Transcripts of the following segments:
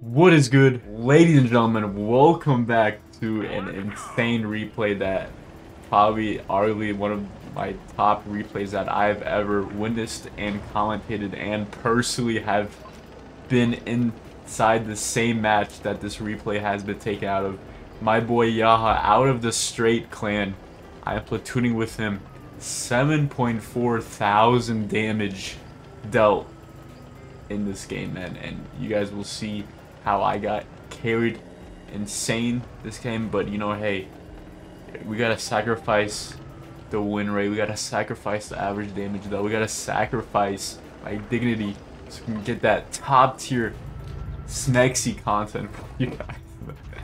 What is good, ladies and gentlemen? Welcome back to an insane replay that probably arguably one of my top replays that I've ever witnessed and commentated and personally have been inside the same match that this replay has been taken out of. My boy Yaha out of the straight clan. I am platooning with him. 7.4 thousand damage dealt in this game, man. And you guys will see how I got carried insane this game. But, you know, hey, we got to sacrifice the win rate. We got to sacrifice the average damage, though. We got to sacrifice my dignity so we can get that top tier Snexy content for you guys.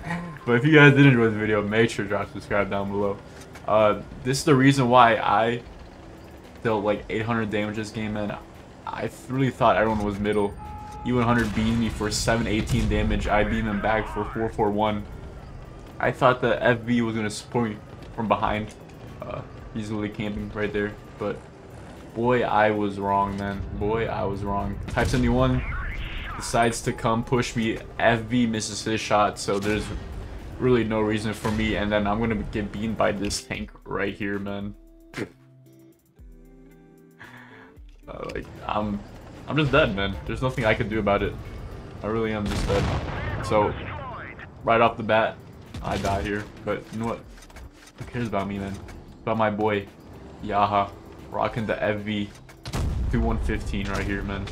but if you guys did enjoy the video, make sure to drop subscribe down below. Uh, this is the reason why I dealt like 800 damage this game, and I really thought everyone was middle. E100 beat me for 718 damage. I beat him back for 441. I thought the FV was going to support me from behind. Uh, he's literally camping right there. But boy, I was wrong, man. Boy, I was wrong. Type 71 decides to come push me. FV misses his shot, so there's really no reason for me. And then I'm going to get beaten by this tank right here, man. Uh, like, I'm, I'm just dead, man. There's nothing I can do about it. I really am just dead. So, right off the bat, I die here. But you know what? Who cares about me, man? About my boy, Yaha, rocking the FV 2115 right here, man.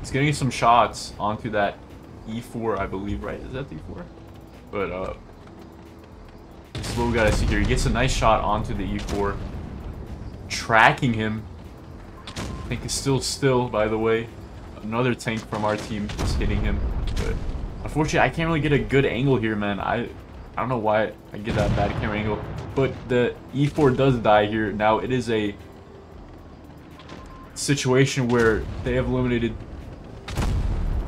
He's getting some shots onto that E4, I believe, right? Is that the E4? But, uh, this is what we gotta see here. He gets a nice shot onto the E4, tracking him Tank is still still, by the way. Another tank from our team is hitting him. But unfortunately, I can't really get a good angle here, man. I I don't know why I get that bad camera angle. But the E4 does die here. Now, it is a situation where they have eliminated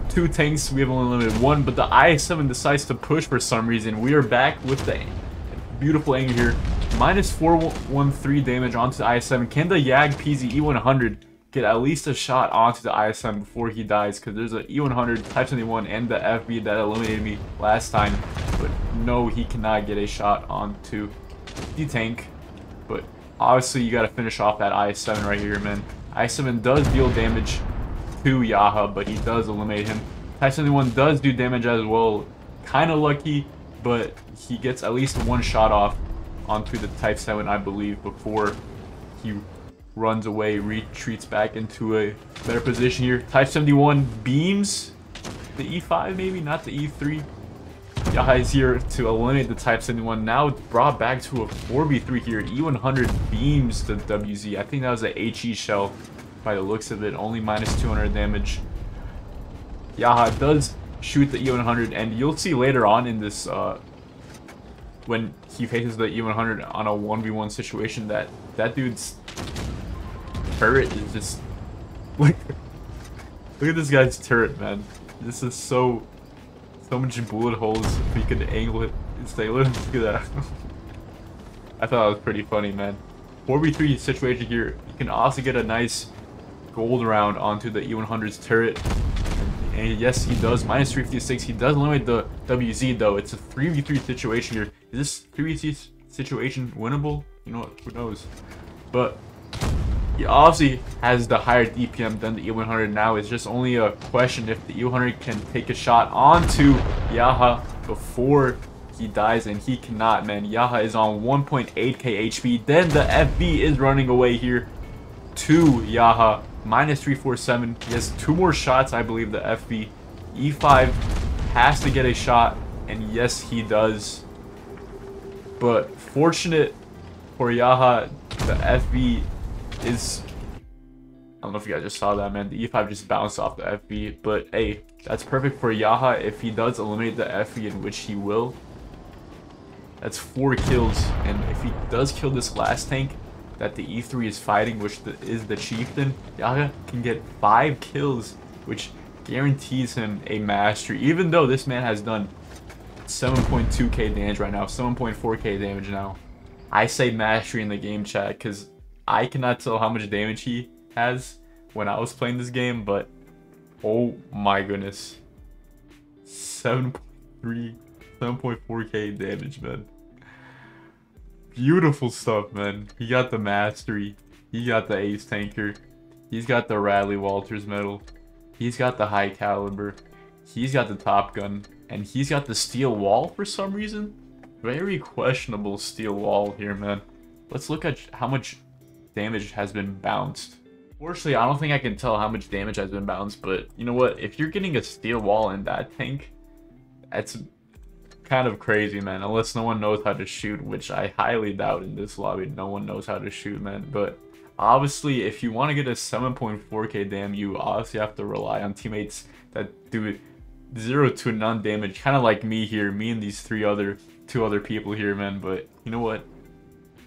two tanks. We have only eliminated one. But the IS-7 decides to push for some reason. We are back with the beautiful angle here. Minus 413 damage onto the IS-7. Can the Jagd Pz E100 get at least a shot onto the ISM before he dies because there's an E100, Type 71, and the FV that eliminated me last time. But no, he cannot get a shot onto the tank. But obviously, you got to finish off that IS-7 right here, man. IS-7 does deal damage to Yaha, but he does eliminate him. Type 71 does do damage as well. Kind of lucky, but he gets at least one shot off onto the Type 7, I believe, before he runs away, retreats back into a better position here. Type 71 beams the E5 maybe, not the E3. Yaha is here to eliminate the Type 71. Now brought back to a 4v3 here. E100 beams the WZ. I think that was a HE shell by the looks of it. Only minus 200 damage. Yaha does shoot the E100 and you'll see later on in this uh, when he faces the E100 on a 1v1 situation that that dude's turret is just like look at this guy's turret, man. This is so so much bullet holes if you could angle it and stay look at that. I thought it was pretty funny, man. 4v3 situation here. You can also get a nice gold round onto the E100's turret. And yes, he does. Minus 356. He does limit the WZ, though. It's a 3v3 situation here. Is this 3v3 situation winnable? You know what? Who knows? But he obviously has the higher DPM than the E100 now. It's just only a question if the E100 can take a shot onto Yaha before he dies, and he cannot, man. Yaha is on 1.8k HP. Then the FV is running away here to Yaha. Minus 347. He has two more shots, I believe, the FV. E5 has to get a shot, and yes, he does. But fortunate for Yaha, the FV is... I don't know if you guys just saw that, man. The E5 just bounced off the FV. But, hey, that's perfect for Yaha if he does eliminate the FV, in which he will. That's four kills. And if he does kill this last tank that the E3 is fighting, which the, is the Chieftain, Yaha can get five kills, which guarantees him a mastery. Even though this man has done 7.2k damage right now, 7.4k damage now. I say mastery in the game chat because I cannot tell how much damage he has when I was playing this game, but oh my goodness. 7.3, 7.4k damage, man. Beautiful stuff, man. He got the mastery. He got the ace tanker. He's got the Radley Walters medal. He's got the high caliber. He's got the top gun. And he's got the steel wall for some reason. Very questionable steel wall here, man. Let's look at how much damage has been bounced. Fortunately, I don't think I can tell how much damage has been bounced, but you know what? If you're getting a steel wall in that tank, that's kind of crazy, man. Unless no one knows how to shoot, which I highly doubt in this lobby. No one knows how to shoot, man. But obviously, if you want to get a 7.4k dam, you obviously have to rely on teammates that do zero to none damage. Kind of like me here, me and these three other, two other people here, man. But you know what?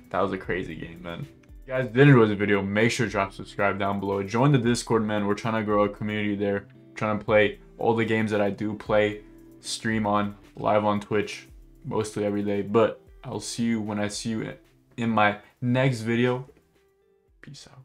That was a crazy game, man. Guys did enjoy the video, make sure to drop subscribe down below. Join the Discord, man. We're trying to grow a community there. Trying to play all the games that I do play, stream on, live on Twitch, mostly every day. But I'll see you when I see you in my next video. Peace out.